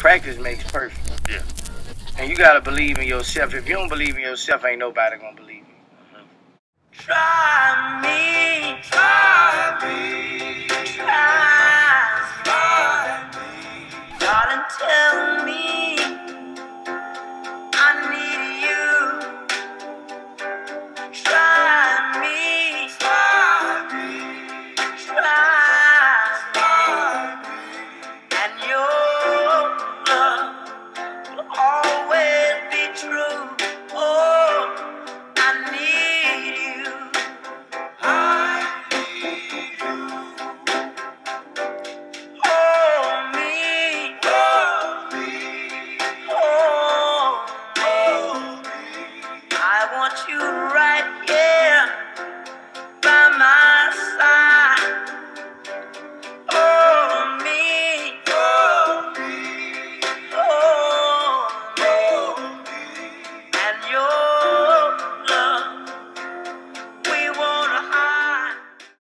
practice makes perfect. Yeah. And you gotta believe in yourself. If you don't believe in yourself, ain't nobody gonna believe you. Try me, try me, try, try me. Darling, tell me want you right